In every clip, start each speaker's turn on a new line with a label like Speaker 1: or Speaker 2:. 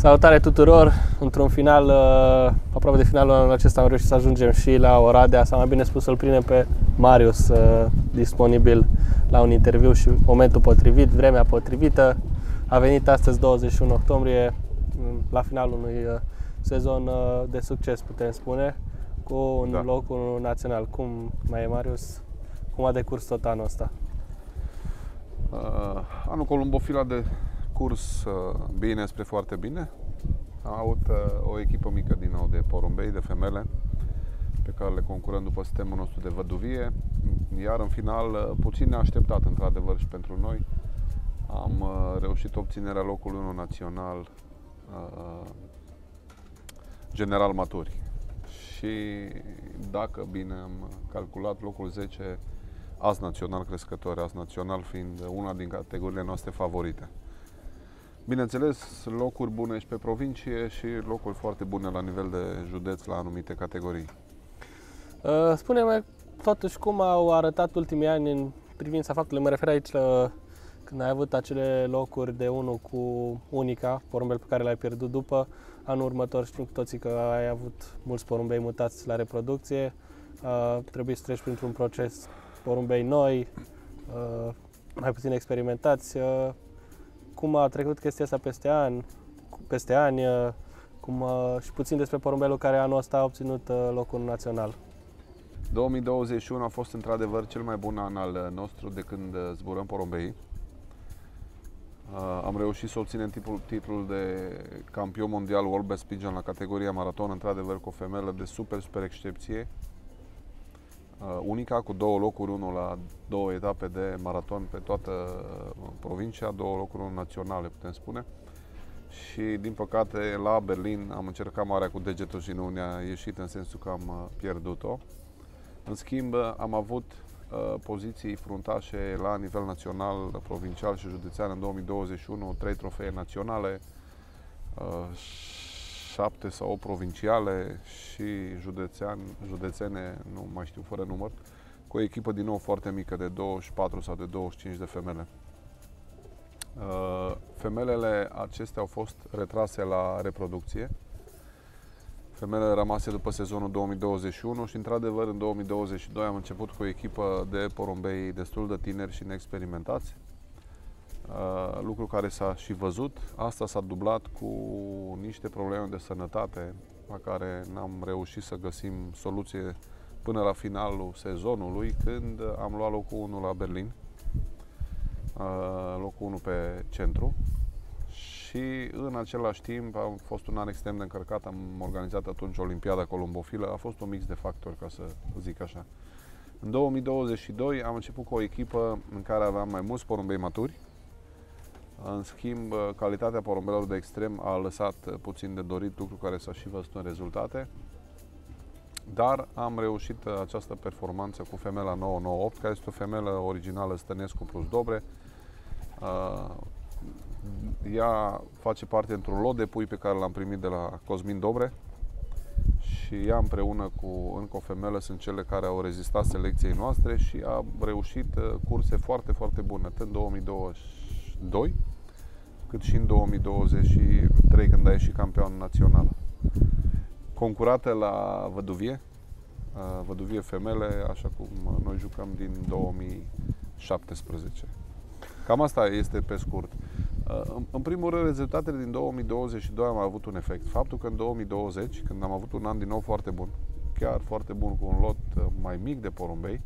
Speaker 1: Salutare tuturor! Într-un final, uh, aproape de finalul anului acesta am reușit să ajungem și la Oradea, sau mai bine spus să-l prindem pe Marius uh, disponibil la un interviu și momentul potrivit, vremea potrivită. A venit astăzi 21 octombrie, la finalul unui uh, sezon de succes, putem spune, cu un da. locul național. Cum mai e Marius? Cum a decurs tot anul ăsta?
Speaker 2: Uh, anul Columbofila de curs uh, bine spre foarte bine. Am avut uh, o echipă mică din nou de porumbei, de femele, pe care le concurăm după sistemul nostru de văduvie. Iar în final, uh, puțin neașteptat într-adevăr și pentru noi, am reușit obținerea locului 1 național general maturi. Și dacă bine am calculat locul 10 as național crescători, as național fiind una din categoriile noastre favorite. Bineînțeles, locuri bune și pe provincie și locuri foarte bune la nivel de județ la anumite categorii.
Speaker 1: Uh, spune-mi totuși cum au arătat ultimii ani în privința faptului, mă refer aici la când ai avut acele locuri de unul cu Unica, porumbel pe care l-ai pierdut după anul următor, știm cu toții că ai avut mulți porumbei mutați la reproducție, uh, trebuie să treci printr-un proces porumbei noi, uh, mai puțin experimentați. Uh, cum a trecut chestia asta peste ani, peste ani, uh, cum, uh, și puțin despre porumbelul care anul ăsta a obținut uh, locul național.
Speaker 2: 2021 a fost într-adevăr cel mai bun an al nostru de când zburăm porumbei. Am reușit să obținem titlul, titlul de campion mondial World Best Pigeon la categoria maraton, într-adevăr cu o femelă de super, super excepție. Uh, unica cu două locuri, unul la două etape de maraton pe toată uh, provincia, două locuri naționale, putem spune. Și, din păcate, la Berlin am încercat marea cu degetul și nu ne-a ieșit în sensul că am uh, pierdut-o. În schimb, am avut uh, poziții fruntașe la nivel național, provincial și județean în 2021, trei trofee naționale, uh, șapte sau 8 provinciale și județean, județene, nu mai știu, fără număr, cu o echipă din nou foarte mică de 24 sau de 25 de femele. Uh, femelele acestea au fost retrase la reproducție. Femelele rămase după sezonul 2021 și într-adevăr în 2022 am început cu o echipă de porumbei destul de tineri și neexperimentați Uh, lucru care s-a și văzut. Asta s-a dublat cu niște probleme de sănătate la care n-am reușit să găsim soluție până la finalul sezonului, când am luat locul 1 la Berlin, uh, locul 1 pe centru și în același timp a fost un an extrem de încărcat, am organizat atunci Olimpiada Columbofilă, a fost un mix de factori, ca să zic așa. În 2022 am început cu o echipă în care aveam mai mulți porumbei maturi, în schimb, calitatea porumbelor de extrem a lăsat puțin de dorit, lucru care s-a și văzut în rezultate. Dar am reușit această performanță cu femela 998, care este o femelă originală Stănescu plus Dobre. Uh, ea face parte într-un lot de pui pe care l-am primit de la Cosmin Dobre și ea împreună cu încă o femelă sunt cele care au rezistat selecției noastre și a reușit uh, curse foarte, foarte bune, atât în 2022 cât și în 2023 când a ieșit campion național. Concurată la Văduvie, Văduvie Femele, așa cum noi jucăm din 2017. Cam asta este pe scurt. În primul rând, rezultatele din 2022 am avut un efect. Faptul că în 2020, când am avut un an din nou foarte bun, chiar foarte bun cu un lot mai mic de porumbei,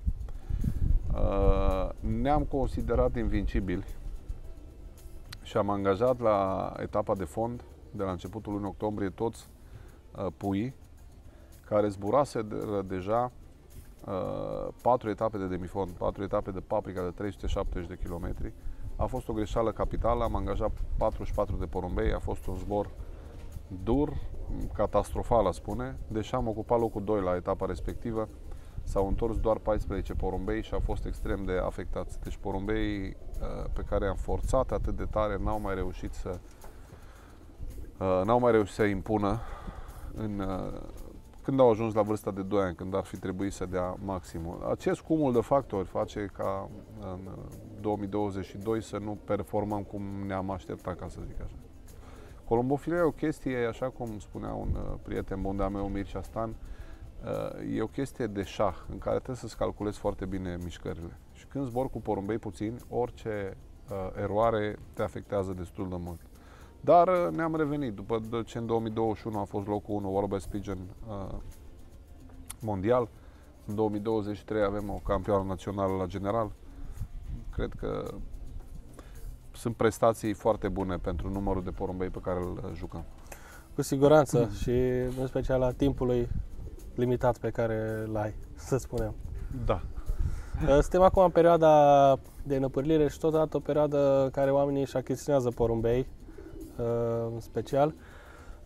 Speaker 2: ne-am considerat invincibili și am angajat la etapa de fond, de la începutul lunii octombrie, toți uh, puii care zburase de, deja uh, patru etape de demifond, patru etape de paprika de 370 de kilometri. A fost o greșeală capitală, am angajat 44 de porumbei, a fost un zbor dur, catastrofal, a spune, deși am ocupat locul 2 la etapa respectivă, s-au întors doar 14 porumbei și au fost extrem de afectați. Deci porumbei uh, pe care am forțat atât de tare n-au mai reușit să uh, n-au mai reușit să impună în, uh, când au ajuns la vârsta de 2 ani, când ar fi trebuit să dea maximul. Acest cumul de factori face ca în 2022 să nu performăm cum ne-am așteptat, ca să zic așa. Columbofilia e o chestie, așa cum spunea un uh, prieten bun de-a meu, Mircea Stan, uh, e o chestie de șah, în care trebuie să-ți calculezi foarte bine mișcările. Și când zbor cu porumbei puțin, orice uh, eroare te afectează destul de mult. Dar uh, ne-am revenit, după ce în 2021 a fost locul 1 World Best Pigeon uh, mondial, în 2023 avem o campioană națională la general. Cred că sunt prestații foarte bune pentru numărul de porumbei pe care îl jucăm.
Speaker 1: Cu siguranță și în special la timpului limitat pe care îl ai, să spunem.
Speaker 2: Da.
Speaker 1: Uh, suntem acum în perioada de năpârlire și totodată o perioadă în care oamenii își achiziționează porumbei, uh, în special.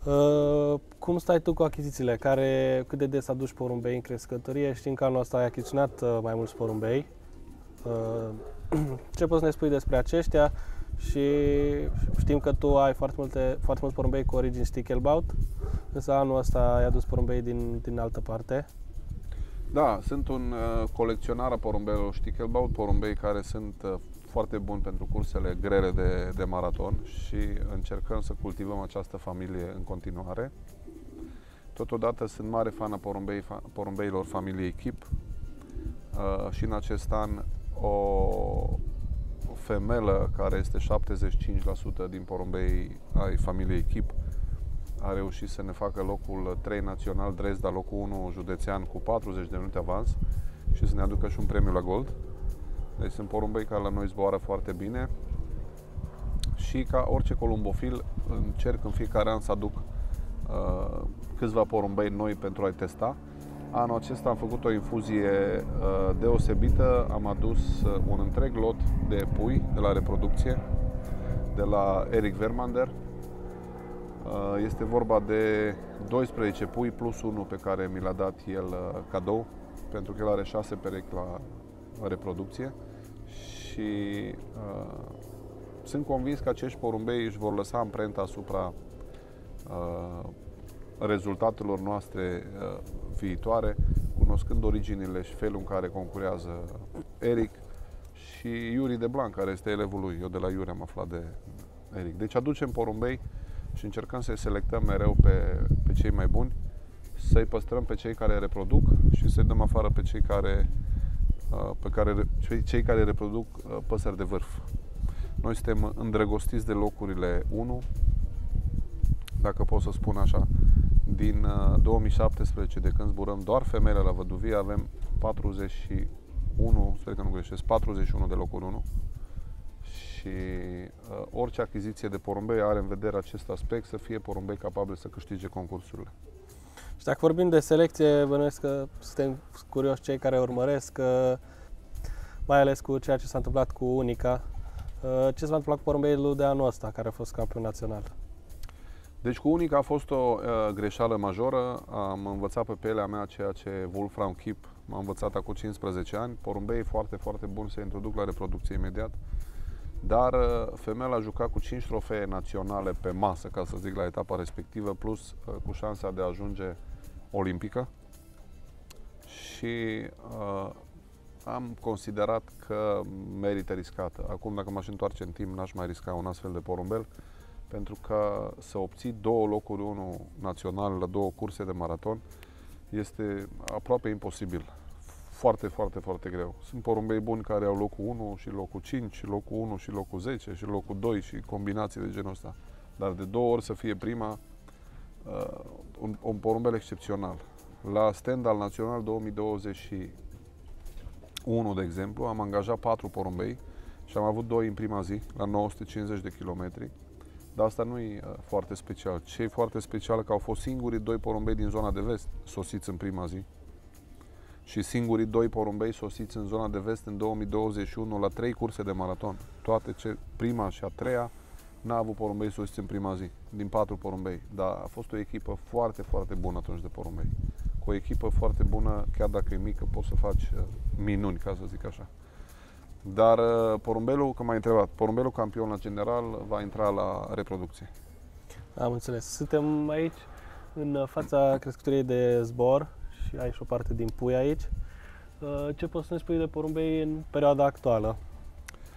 Speaker 1: Uh, cum stai tu cu achizițiile? Care, cât de des aduci porumbei în crescătorie? Știm că anul ăsta ai achiziționat mai mulți porumbei. Ce poți să ne spui despre aceștia? și știm că tu ai foarte, multe, foarte mulți porumbei cu origini stickelbaut, însă anul ăsta ai adus porumbei din, din altă parte.
Speaker 2: Da, sunt un uh, colecționar a porumbeilor stickelbaut, porumbei care sunt uh, foarte buni pentru cursele grele de, de maraton și încercăm să cultivăm această familie în continuare. Totodată sunt mare fan a porumbei, porumbeilor familiei Kip uh, și în acest an o femelă care este 75% din porumbei ai familiei Chip a reușit să ne facă locul 3 național Dresda, locul 1 județean cu 40 de minute avans și să ne aducă și un premiu la Gold. Deci sunt porumbei care la noi zboară foarte bine și ca orice columbofil încerc în fiecare an să aduc uh, câțiva porumbei noi pentru a-i testa Anul acesta am făcut o infuzie uh, deosebită, am adus uh, un întreg lot de pui de la reproducție, de la Eric Vermander. Uh, este vorba de 12 pui plus unul pe care mi l-a dat el cadou, pentru că el are 6 perechi la reproducție și uh, sunt convins că acești porumbei își vor lăsa amprenta asupra uh, rezultatelor noastre uh, viitoare, cunoscând originile și felul în care concurează Eric și Iuri de Blanc, care este elevul lui. Eu de la Iuri am aflat de Eric. Deci aducem porumbei și încercăm să-i selectăm mereu pe, pe cei mai buni, să-i păstrăm pe cei care reproduc și să-i dăm afară pe cei care, uh, pe care, cei care reproduc uh, păsări de vârf. Noi suntem îndrăgostiți de locurile 1, dacă pot să spun așa, din 2017, uh, de când zburăm doar femele la văduvie, avem 41, sper că nu greșesc, 41 de locuri 1 și uh, orice achiziție de porumbei are în vedere acest aspect, să fie porumbei capabile să câștige concursurile.
Speaker 1: Și dacă vorbim de selecție, bănuiesc că suntem curioși cei care urmăresc, uh, mai ales cu ceea ce s-a întâmplat cu Unica. Uh, ce s-a întâmplat cu porumbei de anul ăsta, care a fost campion național?
Speaker 2: Deci cu Unica a fost o uh, greșeală majoră. Am învățat pe pielea mea ceea ce Wolfram Kip m-a învățat acum 15 ani. Porumbei foarte, foarte bun se introduc la reproducție imediat. Dar uh, femeia a jucat cu 5 trofee naționale pe masă, ca să zic, la etapa respectivă, plus uh, cu șansa de a ajunge olimpică. Și uh, am considerat că merită riscată. Acum, dacă m-aș întoarce în timp, n-aș mai risca un astfel de porumbel pentru că să obții două locuri, unul național la două curse de maraton, este aproape imposibil. Foarte, foarte, foarte greu. Sunt porumbei buni care au locul 1 și locul 5 și locul 1 și locul 10 și locul 2 și combinații de genul ăsta. Dar de două ori să fie prima, uh, un, un porumbel excepțional. La stand al național 2021, de exemplu, am angajat patru porumbei și am avut doi în prima zi, la 950 de kilometri dar asta nu e uh, foarte special. Ce e foarte special că au fost singurii doi porumbei din zona de vest sosiți în prima zi. Și singurii doi porumbei sosiți în zona de vest în 2021 la trei curse de maraton. Toate ce, prima și a treia n-a avut porumbei sosiți în prima zi, din patru porumbei. Dar a fost o echipă foarte, foarte bună atunci de porumbei. Cu o echipă foarte bună, chiar dacă e mică, poți să faci uh, minuni, ca să zic așa. Dar uh, porumbelul, că m-ai întrebat, porumbelul campion la general va intra la reproducție.
Speaker 1: Am înțeles. Suntem aici în fața crescătoriei de zbor și ai și o parte din pui aici. Uh, ce poți să ne spui de porumbei în perioada actuală?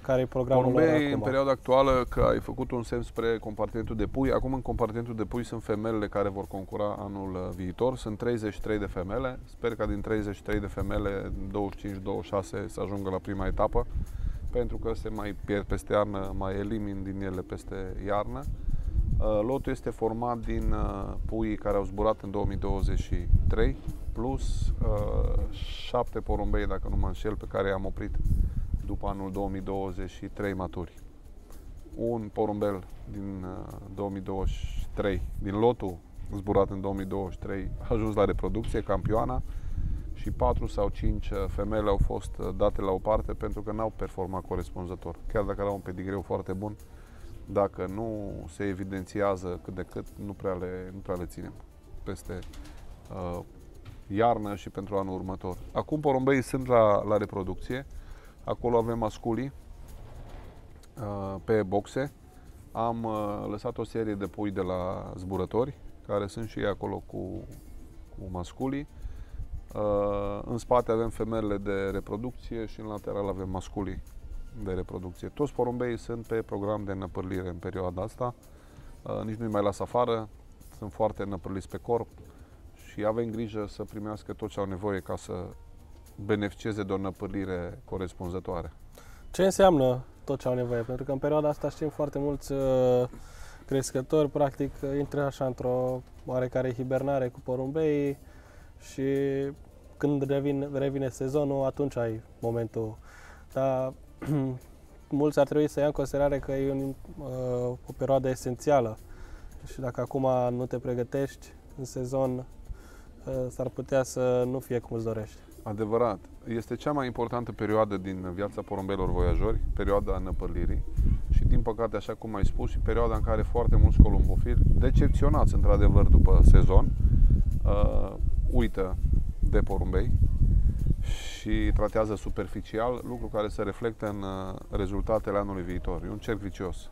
Speaker 1: care e programul lor
Speaker 2: Porumbei,
Speaker 1: acum?
Speaker 2: în perioada actuală, că ai făcut un semn spre compartimentul de pui, acum în compartimentul de pui sunt femelele care vor concura anul uh, viitor. Sunt 33 de femele. Sper ca din 33 de femele, 25-26 să ajungă la prima etapă, pentru că se mai pierd peste iarnă, mai elimin din ele peste iarnă. Uh, Lotul este format din uh, puii care au zburat în 2023, plus uh, șapte porumbei, dacă nu mă înșel, pe care i-am oprit după anul 2023 maturi. Un porumbel din uh, 2023, din lotul zburat în 2023, a ajuns la reproducție, campioana, și 4 sau 5 femele au fost uh, date la o parte pentru că n-au performat corespunzător. Chiar dacă erau un pedigreu foarte bun, dacă nu se evidențiază cât de cât, nu prea le, nu prea le ținem peste uh, iarnă și pentru anul următor. Acum porumbeii sunt la, la reproducție. Acolo avem masculii uh, pe boxe. Am uh, lăsat o serie de pui de la zburători, care sunt și ei acolo cu, cu masculii. Uh, în spate avem femelele de reproducție și în lateral avem masculii de reproducție. Toți porumbeii sunt pe program de năpârlire în perioada asta. Uh, nici nu-i mai las afară, sunt foarte năpârliți pe corp și avem grijă să primească tot ce au nevoie ca să beneficieze de o năpârlire corespunzătoare.
Speaker 1: Ce înseamnă tot ce au nevoie? Pentru că în perioada asta știm foarte mulți uh, crescători, practic, uh, intră așa într-o oarecare hibernare cu porumbei și când revine, revine sezonul, atunci ai momentul. Dar mulți ar trebui să ia în considerare că e un, uh, o perioadă esențială și dacă acum nu te pregătești în sezon, uh, s-ar putea să nu fie cum îți dorești.
Speaker 2: Adevărat. Este cea mai importantă perioadă din viața porumbelor voiajori, perioada năpălirii. Și din păcate, așa cum ai spus, și perioada în care foarte mulți columbofili, decepționați într-adevăr după sezon, uh, uită de porumbei și tratează superficial, lucru care se reflectă în uh, rezultatele anului viitor. E un cerc vicios.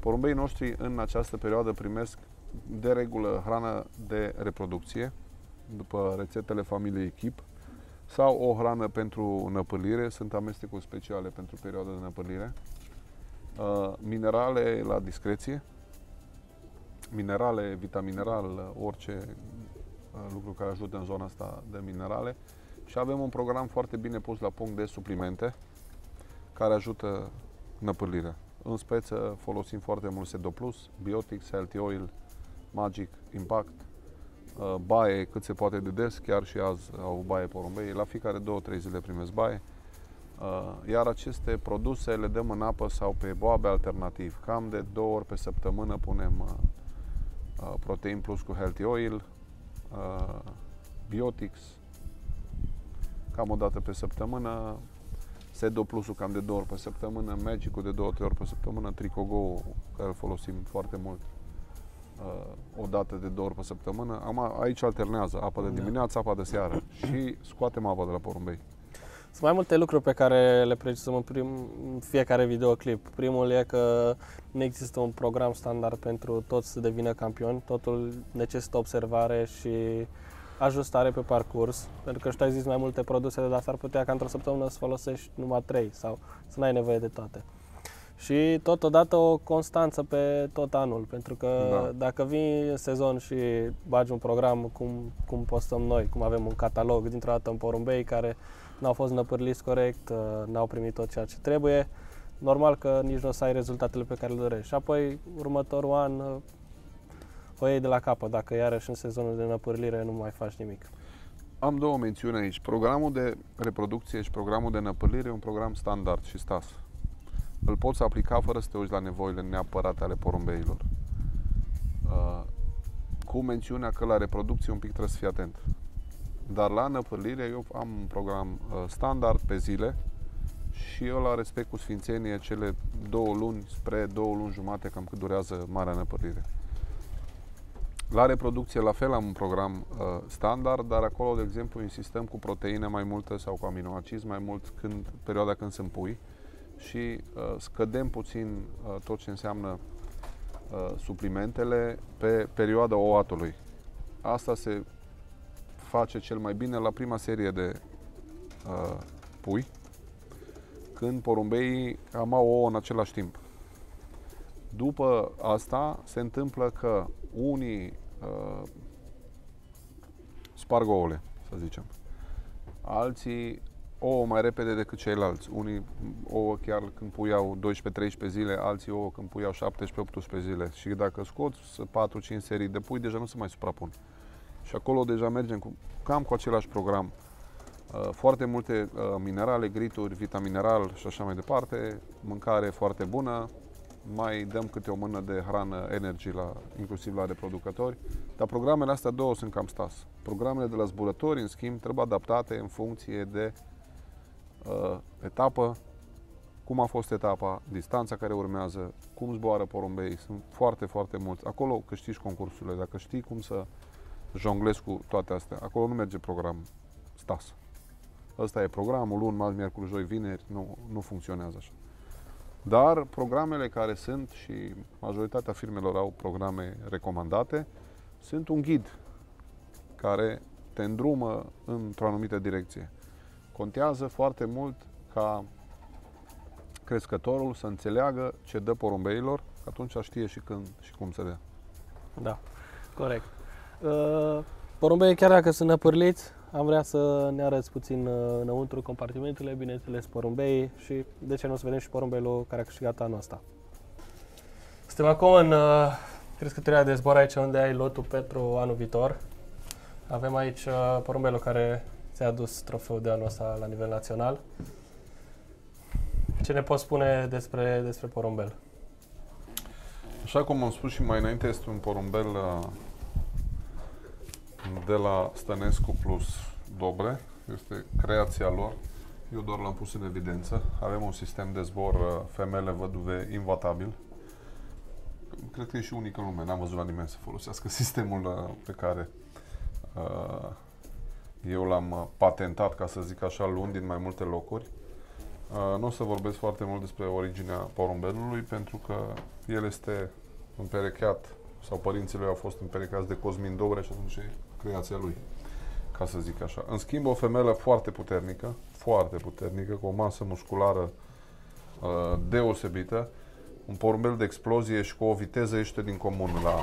Speaker 2: Porumbeii noștri în această perioadă primesc de regulă hrană de reproducție, după rețetele familiei Chip, sau o hrană pentru năpâlire, sunt amestecuri speciale pentru perioada de năpâlire, uh, minerale la discreție, minerale, vitamineral, orice uh, lucru care ajută în zona asta de minerale și avem un program foarte bine pus la punct de suplimente care ajută năpâlirea. În speță folosim foarte mult Sedo Plus, Biotics, Healthy Oil, Magic, Impact, uh, baie cât se poate de des, chiar și azi au baie porumbei, la fiecare 2-3 zile primesc baie. Uh, Iar aceste produse le dăm în apă sau pe boabe alternativ. Cam de două ori pe săptămână punem uh, uh, Protein Plus cu Healthy Oil, uh, Biotics, cam o dată pe săptămână, Sedo Plusul cam de două ori pe săptămână, Magicul de două, trei ori pe săptămână, Tricogo, care îl folosim foarte mult, uh, o dată de două ori pe săptămână. Am, aici alternează apa de
Speaker 1: Da.
Speaker 2: dimineață, apa de seară și scoatem apa de la porumbei.
Speaker 1: Sunt mai multe lucruri pe care le precizăm în, prim, în fiecare videoclip. Primul e că nu există un program standard pentru toți să devină campioni. Totul necesită observare și ajustare pe parcurs. Pentru că și tu ai zis mai multe produse, dar s-ar putea ca într-o săptămână să folosești numai trei sau să n-ai nevoie de toate. Și totodată o constanță pe tot anul, pentru că
Speaker 2: Da.
Speaker 1: dacă vii în sezon și bagi un program cum, cum postăm noi, cum avem un catalog dintr-o dată în porumbei care n-au fost năpârliți corect, uh, n-au primit tot ceea ce trebuie, normal că nici nu o să ai rezultatele pe care le dorești. Și apoi, următorul an, uh, o iei de la capăt, dacă iarăși în sezonul de năpârlire nu mai faci nimic.
Speaker 2: Am două mențiuni aici. Programul de reproducție și programul de năpâlire e un program standard și stas. Îl poți aplica fără să te uiți la nevoile neapărate ale porumbeilor. Uh, cu mențiunea că la reproducție un pic trebuie să fii atent. Dar la năpâlire eu am un program uh, standard pe zile și eu la respect cu sfințenie cele două luni spre două luni jumate cam cât durează marea năpâlire. La reproducție la fel am un program uh, standard, dar acolo, de exemplu, insistăm cu proteine mai multe sau cu aminoacizi mai mult când, perioada când sunt pui și uh, scădem puțin uh, tot ce înseamnă uh, suplimentele pe perioada oatului. Asta se face cel mai bine la prima serie de uh, pui, când porumbeii amau ouă în același timp. După asta se întâmplă că unii uh, sparg ouăle, să zicem. Alții ouă mai repede decât ceilalți. Unii ouă chiar când puiau 12-13 zile, alții ouă când puiau 17-18 zile. Și dacă scoți 4-5 serii de pui, deja nu se mai suprapun. Și acolo deja mergem cu, cam cu același program. Uh, foarte multe uh, minerale, grituri, vitamineral și așa mai departe, mâncare foarte bună, mai dăm câte o mână de hrană energy, la, inclusiv la reproducători, dar programele astea două sunt cam stas. Programele de la zburători, în schimb, trebuie adaptate în funcție de uh, etapă, cum a fost etapa, distanța care urmează, cum zboară porumbei, sunt foarte, foarte mulți. Acolo câștigi concursurile, dacă știi cum să jonglezi cu toate astea, acolo nu merge program stas. Ăsta e programul, luni, marți, miercuri, joi, vineri, nu, nu funcționează așa. Dar programele care sunt și majoritatea firmelor au programe recomandate, sunt un ghid care te îndrumă într-o anumită direcție. Contează foarte mult ca crescătorul să înțeleagă ce dă porumbeilor, atunci știe și când și cum să dea.
Speaker 1: Da, corect. Uh, porumbeii, chiar dacă sunt năpârliți, am vrea să ne arăți puțin uh, înăuntru compartimentele, bineînțeles porumbei și de ce nu să vedem și porumbelul care a câștigat anul ăsta. Suntem acum în uh, crescătoria de zbor aici unde ai lotul pentru anul viitor. Avem aici uh, porumbelul care ți-a adus trofeul de anul ăsta la nivel național. Ce ne poți spune despre, despre porumbel?
Speaker 2: Așa cum am spus și mai înainte, este un porumbel uh, de la Stănescu plus Dobre. Este creația lor. Eu doar l-am pus în evidență. Avem un sistem de zbor uh, femele văduve invatabil. Cred că e și unic în lume. N-am văzut la nimeni să folosească sistemul uh, pe care uh, eu l-am uh, patentat, ca să zic așa, luând din mai multe locuri. Uh, nu o să vorbesc foarte mult despre originea porumbelului, pentru că el este împerecheat, sau părinții lui au fost împerecheați de Cosmin Dobre și atunci e creația lui, ca să zic așa. În schimb, o femeie foarte puternică, foarte puternică, cu o masă musculară uh, deosebită, un porumbel de explozie și cu o viteză ieșită din comun la,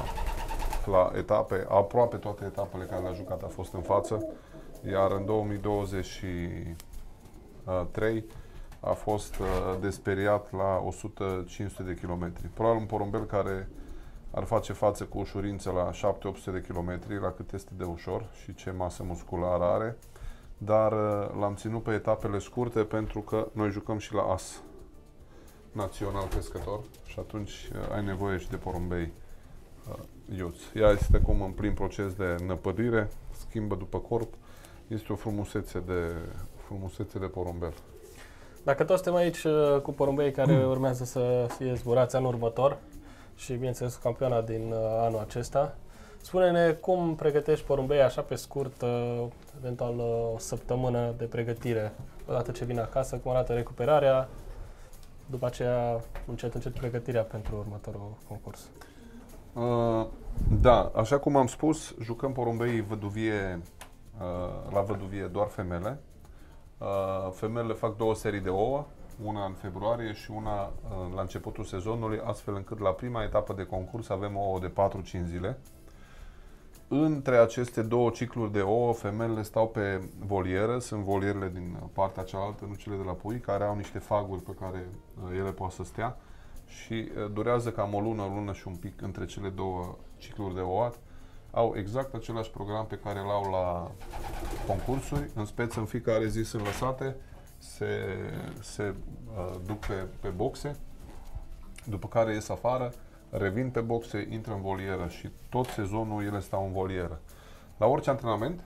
Speaker 2: la etape, aproape toate etapele care le-a jucat a fost în față, iar în 2023 a fost uh, desperiat la 100-500 de kilometri. Probabil un porumbel care ar face față cu ușurință la 7-800 de kilometri, la cât este de ușor și ce masă musculară are, dar uh, l-am ținut pe etapele scurte pentru că noi jucăm și la AS, național crescător, și atunci uh, ai nevoie și de porumbei uh, iuți. Ea este cum în plin proces de năpădire, schimbă după corp, este o frumusețe de, frumusețe de porumbel.
Speaker 1: Dacă toți suntem aici uh, cu porumbei care urmează să fie zburați anul următor și, bineînțeles, campioana din uh, anul acesta, spune-ne cum pregătești porumbei așa pe scurt, uh, eventual uh, o săptămână de pregătire, odată ce vin acasă, cum arată recuperarea, după aceea încet, încet pregătirea pentru următorul concurs.
Speaker 2: Uh, da, așa cum am spus, jucăm porumbei văduvie, uh, la văduvie doar femele. Uh, femelele fac două serii de ouă, una în februarie și una uh, la începutul sezonului, astfel încât la prima etapă de concurs avem ouă de 4-5 zile. Între aceste două cicluri de ouă, femelele stau pe volieră, sunt volierele din partea cealaltă, nu cele de la pui, care au niște faguri pe care uh, ele pot să stea și uh, durează cam o lună, o lună și un pic între cele două cicluri de ouă. Au exact același program pe care îl au la concursuri, în speță în fiecare zi sunt lăsate, se, se uh, duc pe, pe boxe, după care ies afară, revin pe boxe, intră în volieră și tot sezonul ele stau în volieră. La orice antrenament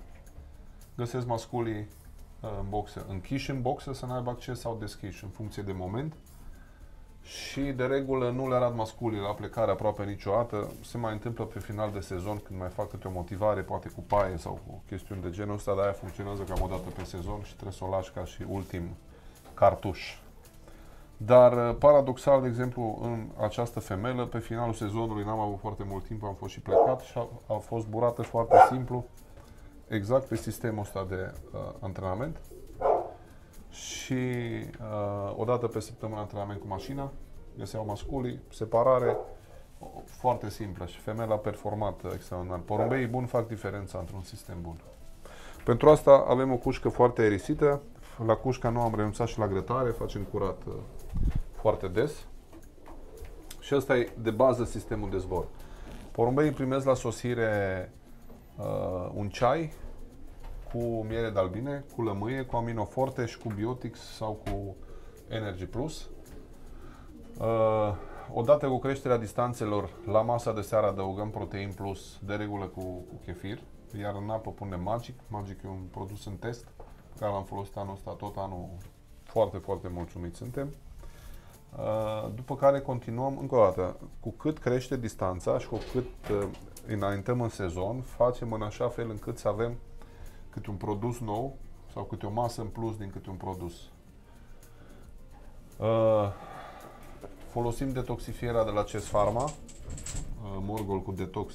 Speaker 2: găsesc masculii uh, în boxe, închiși în boxe să n-aibă acces sau deschiși în funcție de moment și de regulă nu le arăt masculii la plecare aproape niciodată. Se mai întâmplă pe final de sezon când mai fac câte o motivare, poate cu paie sau cu chestiuni de genul ăsta, dar aia funcționează cam o dată pe sezon și trebuie să o lași ca și ultim cartuș. Dar paradoxal, de exemplu, în această femelă, pe finalul sezonului n-am avut foarte mult timp, am fost și plecat și a, a fost burată foarte simplu, exact pe sistemul ăsta de uh, antrenament și uh, o dată pe săptămână antrenament cu mașina, găseau masculii, separare, foarte simplă și femeia a performat extraordinar. Porumbeii buni fac diferența într-un sistem bun. Pentru asta avem o cușcă foarte aerisită. La cușca nu am renunțat și la grătare, facem curat uh, foarte des. Și ăsta e de bază sistemul de zbor. Porumbeii primesc la sosire uh, un ceai cu miere de albine, cu lămâie, cu aminoforte și cu biotics sau cu Energy Plus. Uh, odată cu creșterea distanțelor, la masa de seară adăugăm protein plus, de regulă cu, cu chefir, iar în apă punem Magic. Magic e un produs în test, pe care l-am folosit anul ăsta, tot anul foarte, foarte mulțumiți suntem. Uh, după care continuăm încă o dată. Cu cât crește distanța și cu cât uh, înaintăm în sezon, facem în așa fel încât să avem câte un produs nou sau câte o masă în plus din câte un produs. Uh, folosim detoxifierea de la CES Pharma, uh, Morgol cu detox,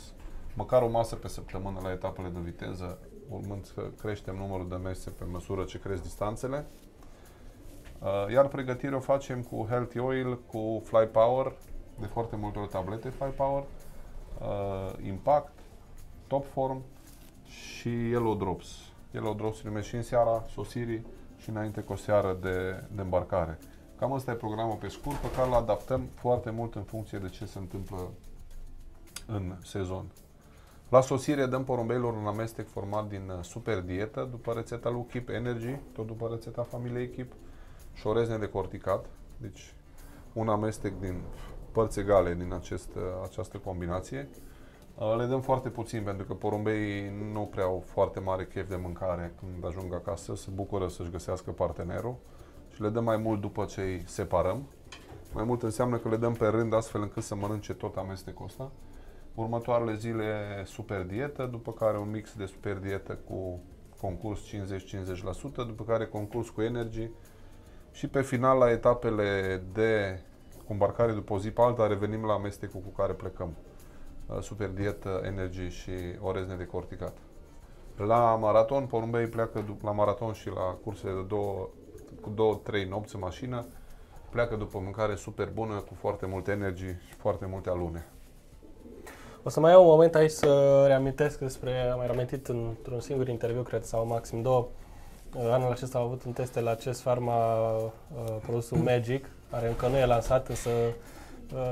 Speaker 2: măcar o masă pe săptămână la etapele de viteză, urmând să creștem numărul de mese pe măsură ce cresc distanțele. Uh, iar pregătirea o facem cu Healthy Oil, cu Fly Power, de foarte multe ori tablete Fly Power, uh, Impact, Top Form și Yellow Drops. Yellow Drops se numește și în seara sosirii și înainte cu o seară de, de îmbarcare. Cam asta e programul pe scurt, pe care îl adaptăm foarte mult în funcție de ce se întâmplă în sezon. La sosire dăm porumbeilor un amestec format din uh, super dietă, după rețeta lui Keep Energy, tot după rețeta familiei Keep, și orezne de corticat, deci un amestec din părți egale din acest, uh, această combinație. Uh, le dăm foarte puțin pentru că porumbeii nu prea au foarte mare chef de mâncare când ajung acasă, se bucură să-și găsească partenerul și le dăm mai mult după ce îi separăm. Mai mult înseamnă că le dăm pe rând astfel încât să mănânce tot amestecul ăsta. Următoarele zile super dietă, după care un mix de super dietă cu concurs 50-50%, după care concurs cu energy și pe final la etapele de îmbarcare după o zi pe alta revenim la amestecul cu care plecăm. Uh, super dietă, energy și orezne de corticat. La maraton, porumbei pleacă la maraton și la cursele de două, cu două, trei nopți în mașină, pleacă după mâncare super bună, cu foarte multe energie și foarte multe alune.
Speaker 1: O să mai iau un moment aici să reamintesc despre, am mai reamintit într-un singur interviu, cred, sau maxim două, uh, anul acesta am avut un test la acest Pharma uh, produsul Magic, care încă nu e lansat, însă uh,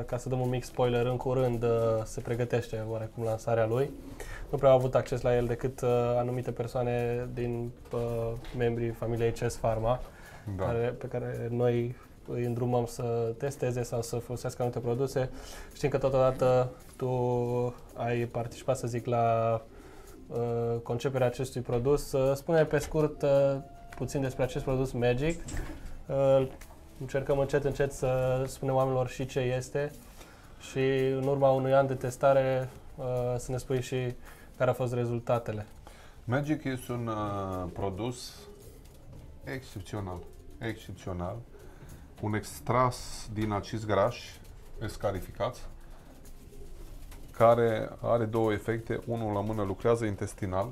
Speaker 1: ca să dăm un mic spoiler, în curând uh, se pregătește oarecum lansarea lui. Nu prea au avut acces la el decât uh, anumite persoane din uh, membrii familiei CES Pharma, da. care, pe care noi îi îndrumăm să testeze sau să folosească anumite produse. Știm că totodată tu ai participat, să zic, la uh, conceperea acestui produs. Uh, spune pe scurt uh, puțin despre acest produs Magic. Uh, încercăm încet, încet să spunem oamenilor și ce este și în urma unui an de testare uh, să ne spui și care au fost rezultatele.
Speaker 2: Magic este un uh, produs excepțional, excepțional un extras din acizi grași escarificați, care are două efecte. Unul la mână lucrează intestinal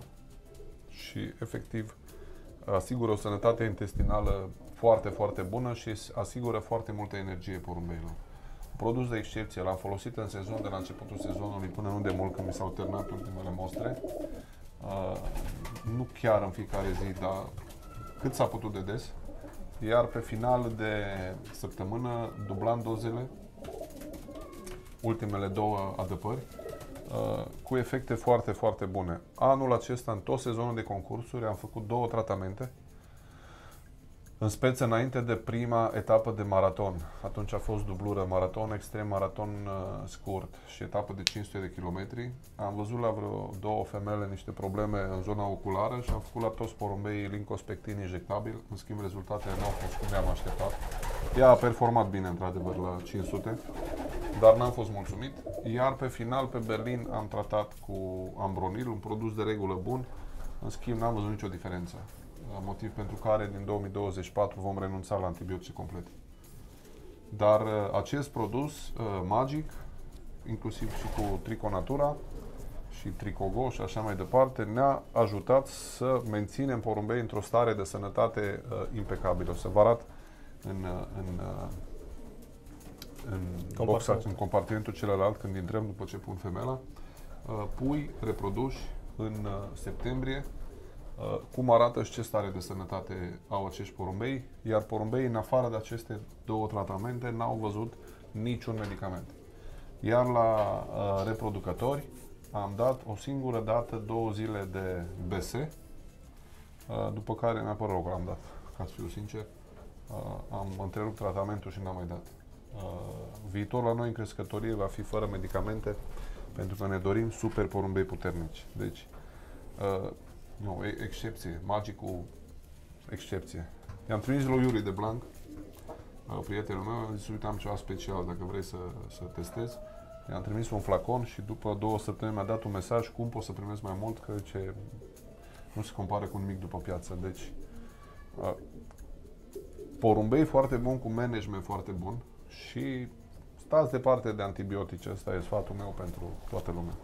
Speaker 2: și efectiv asigură o sănătate intestinală foarte, foarte bună și asigură foarte multă energie porumbeilor. Produs de excepție, l-am folosit în sezon, de la începutul sezonului până nu de mult când mi s-au terminat ultimele mostre. Uh, nu chiar în fiecare zi, dar cât s-a putut de des iar pe final de săptămână dublam dozele, ultimele două adăpări, uh, cu efecte foarte, foarte bune. Anul acesta, în tot sezonul de concursuri, am făcut două tratamente în speță înainte de prima etapă de maraton. Atunci a fost dublură maraton extrem, maraton uh, scurt și etapă de 500 de kilometri. Am văzut la vreo două femele niște probleme în zona oculară și am făcut la toți porumbei lincospectin injectabil. În schimb, rezultatele nu au fost cum ne-am așteptat. Ea a performat bine, într-adevăr, la 500, dar n-am fost mulțumit. Iar pe final, pe Berlin, am tratat cu ambronil, un produs de regulă bun. În schimb, n-am văzut nicio diferență motiv pentru care din 2024 vom renunța la antibiotice complet. Dar uh, acest produs uh, magic, inclusiv și cu Triconatura și tricogo și așa mai departe, ne-a ajutat să menținem porumbei într-o stare de sănătate uh, impecabilă. O să vă arăt în, uh, în, uh, în, boxa, în compartimentul celălalt, când intrăm după ce pun femela, uh, pui reproduși în uh, septembrie, uh, cum arată și ce stare de sănătate au acești porumbei, iar porumbei, în afară de aceste două tratamente, n-au văzut niciun medicament. Iar la uh, reproducători am dat o singură dată două zile de BS, uh, după care mi-a părut că am dat, ca să fiu sincer. Uh, am întrerupt tratamentul și n-am mai dat. Uh, viitorul la noi în crescătorie va fi fără medicamente, pentru că ne dorim super porumbei puternici. Deci, uh, nu, excepție, magicul, excepție. I-am trimis lui Iuri de Blanc, uh, prietenul meu, am zis, uite, am ceva special, dacă vrei să, să testez. I-am trimis un flacon și după două săptămâni mi-a dat un mesaj cum pot să primesc mai mult, că ce nu se compară cu nimic după piață. Deci, uh, porumbei foarte bun cu management foarte bun și stați departe de antibiotice. Asta e sfatul meu pentru toată lumea.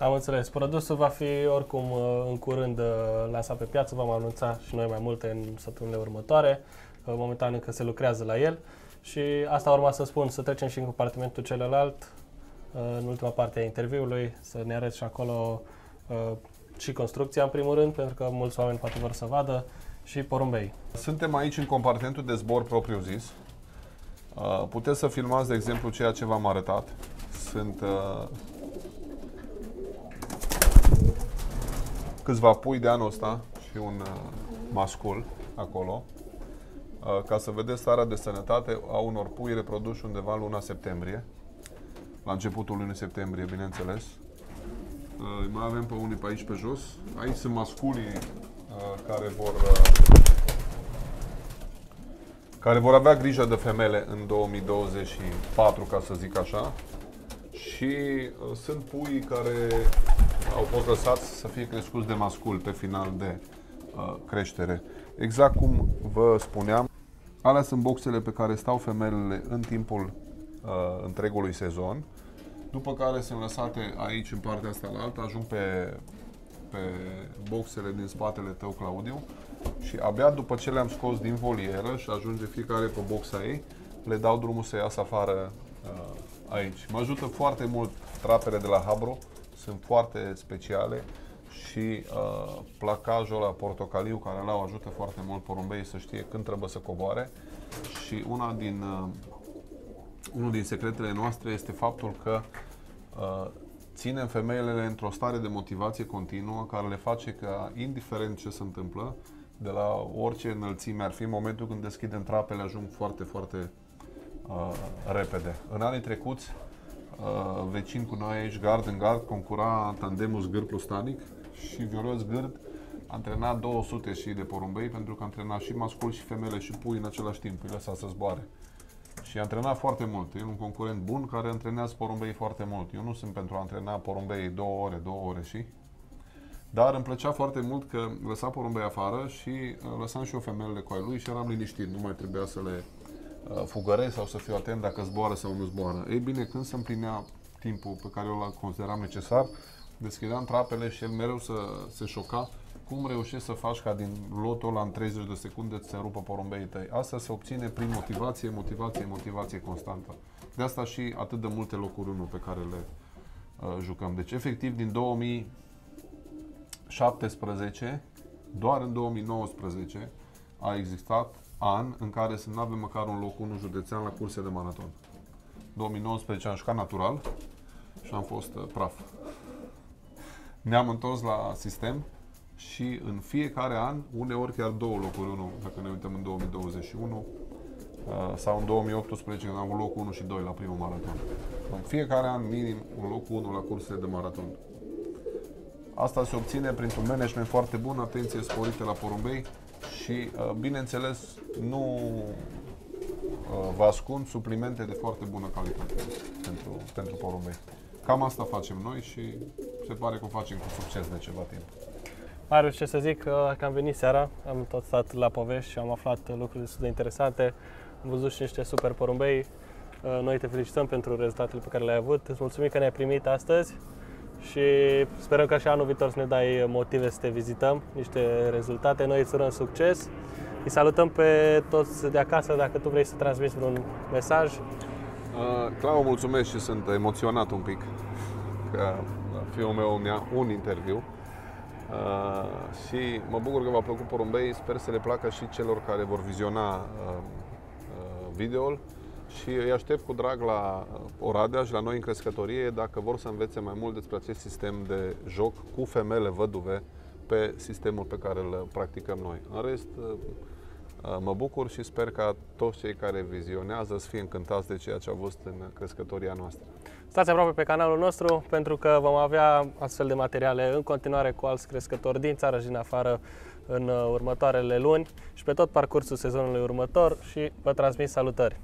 Speaker 1: Am înțeles. Produsul va fi oricum uh, în curând uh, lansat pe piață. Vom anunța și noi mai multe în săptămânile următoare. Uh, momentan încă se lucrează la el. Și asta urma să spun, să trecem și în compartimentul celălalt, în ultima parte a interviului, să ne arăt și acolo și construcția în primul rând, pentru că mulți oameni poate vor să vadă, și porumbei.
Speaker 2: Suntem aici în compartimentul de zbor propriu zis. Puteți să filmați, de exemplu, ceea ce v-am arătat. Sunt câțiva pui de anul ăsta și un uh, mascul acolo, uh, ca să vedeți starea de sănătate a unor pui reproduși undeva în luna septembrie, la începutul lunii septembrie, bineînțeles. Uh, mai avem pe unii pe aici pe jos. Aici sunt masculii uh, care vor uh, care vor avea grijă de femele în 2024, ca să zic așa. Și uh, sunt pui care au fost lăsați să fie crescuți de mascul pe final de uh, creștere. Exact cum vă spuneam, alea sunt boxele pe care stau femelele în timpul uh, întregului sezon, după care sunt lăsate aici în partea asta la alta, ajung pe, pe boxele din spatele tău, Claudiu, și abia după ce le-am scos din volieră și ajunge fiecare pe boxa ei, le dau drumul să iasă afară uh, aici. Mă ajută foarte mult trapele de la Habro, sunt foarte speciale și uh, placajul la portocaliu care le ajută foarte mult porumbei să știe când trebuie să coboare și una din, uh, unul din secretele noastre este faptul că uh, ținem femeile într-o stare de motivație continuă care le face ca, indiferent ce se întâmplă, de la orice înălțime ar fi, în momentul când deschidem trapele ajung foarte, foarte uh, repede. În anii trecuți, uh, vecin cu noi aici, gard în gard, concura tandemul Zgârd plus Tanic și Viorel Zgârd antrena 200 și de porumbei pentru că antrena și mascul și femele și pui în același timp, îi lăsa să zboare. Și antrena foarte mult. E un concurent bun care antrenează porumbei foarte mult. Eu nu sunt pentru a antrena porumbei două ore, două ore și dar îmi plăcea foarte mult că lăsa porumbei afară și uh, lăsam și eu femelele cu ai lui și eram liniștit. Nu mai trebuia să le uh, fugăresc sau să fiu atent dacă zboară sau nu zboară. Ei bine, când se împlinea timpul pe care eu îl consideram necesar, deschideam trapele și el mereu să se șoca cum reușești să faci ca din lotul ăla în 30 de secunde să se rupă porumbeii tăi. Asta se obține prin motivație, motivație, motivație constantă. De asta și atât de multe locuri 1 pe care le uh, jucăm. Deci, efectiv, din 2017, doar în 2019 a existat an în care să nu avem măcar un loc 1 județean la curse de maraton. 2019 am jucat natural și am fost uh, praf. Ne-am întors la sistem și în fiecare an, uneori chiar două locuri 1, dacă ne uităm în 2021, uh, sau în 2018 când am avut locul 1 și 2 la primul maraton. În fiecare an minim un loc 1 la cursele de maraton. Asta se obține printr-un management foarte bun, atenție sporită la porumbei și, uh, bineînțeles, nu uh, vă ascund suplimente de foarte bună calitate pentru, pentru porumbei. Cam asta facem noi și se pare că o facem cu succes de ceva timp.
Speaker 1: Marius, ce să zic, că am venit seara, am tot stat la povești și am aflat lucruri destul de interesante. Am văzut și niște super porumbei. Uh, noi te felicităm pentru rezultatele pe care le-ai avut. Îți mulțumim că ne-ai primit astăzi și sperăm că și anul viitor să ne dai motive să te vizităm, niște rezultate. Noi îți urăm succes. Îi salutăm pe toți de acasă dacă tu vrei să transmiți un mesaj.
Speaker 2: Uh, Clau, mulțumesc și sunt emoționat un pic că fiul meu mi-a un interviu uh, și mă bucur că v-a plăcut porumbei, sper să le placă și celor care vor viziona uh, uh, videoul și îi aștept cu drag la uh, Oradea și la noi în crescătorie dacă vor să învețe mai mult despre acest sistem de joc cu femele văduve pe sistemul pe care îl practicăm noi. În rest, uh, uh, mă bucur și sper ca toți cei care vizionează să fie încântați de ceea ce au văzut în crescătoria noastră.
Speaker 1: Stați aproape pe canalul nostru pentru că vom avea astfel de materiale în continuare cu alți crescători din țară și din afară în următoarele luni și pe tot parcursul sezonului următor și vă transmit salutări!